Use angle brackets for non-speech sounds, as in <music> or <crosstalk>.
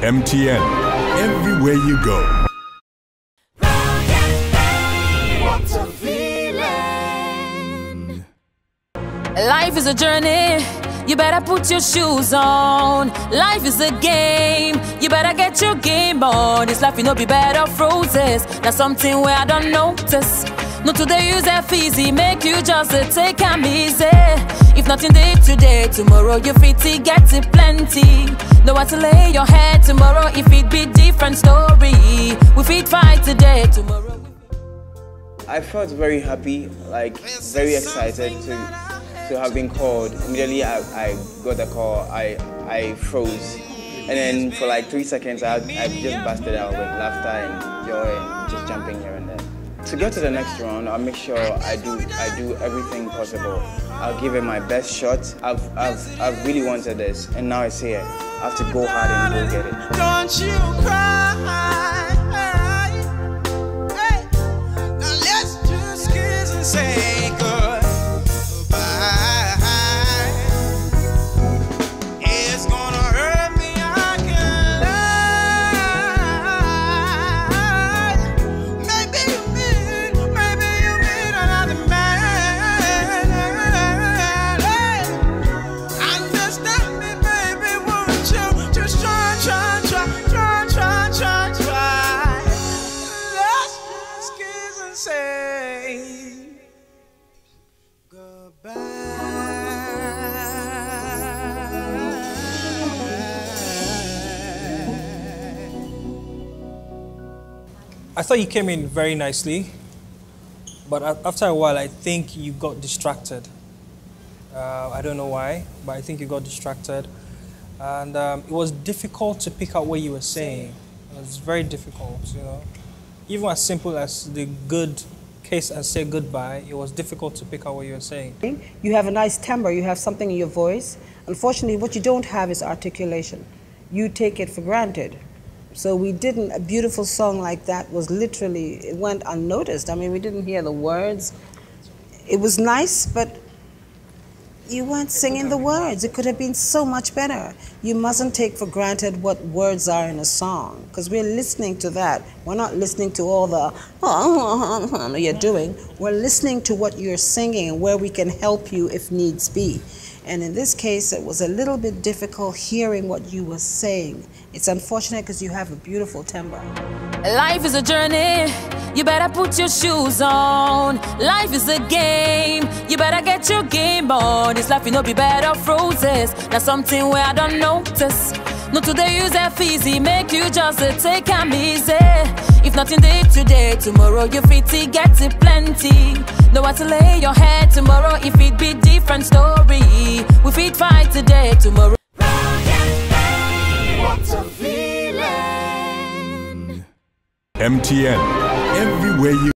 MTN. Everywhere you go. A. Life is a journey. You better put your shoes on. Life is a game. You better get your game on. This life, you know, be bed of roses. That's something where I don't notice. No today use F easy, make you just uh, take am easy. If nothing day today, tomorrow you fit to get it plenty. Know what to lay your head tomorrow if it be different story. We fit fight today, tomorrow. I felt very happy, like very excited to to have been called. Immediately I, I got the call, I I froze. And then for like three seconds I, I just busted out with laughter and joy and just jumping here and there. To get to the next round, I'll make sure I do I do everything possible. I'll give it my best shot. I've I've I've really wanted this and now it's here. I have to go hard and go get it. Don't you cry. Say. I thought you came in very nicely, but after a while, I think you got distracted. Uh, I don't know why, but I think you got distracted. And um, it was difficult to pick out what you were saying. It was very difficult, you know. Even as simple as the good case and say goodbye, it was difficult to pick out what you were saying. You have a nice timbre, you have something in your voice. Unfortunately, what you don't have is articulation. You take it for granted. So we didn't, a beautiful song like that was literally, it went unnoticed. I mean, we didn't hear the words. It was nice, but you weren't singing the words. It could have been so much better. You mustn't take for granted what words are in a song because we're listening to that. We're not listening to all the <laughs> you're doing. We're listening to what you're singing and where we can help you if needs be. And in this case, it was a little bit difficult hearing what you were saying. It's unfortunate because you have a beautiful timbre. Life is a journey. You better put your shoes on. Life is a game. You better get your game on. This life, you know, be better of roses. That's something where I don't notice. No today use F easy, make you just uh, take am easy. If nothing day today, tomorrow you fit to get it plenty. Know what to lay your head tomorrow if it be different story. Fight today, tomorrow. MTN. Everywhere you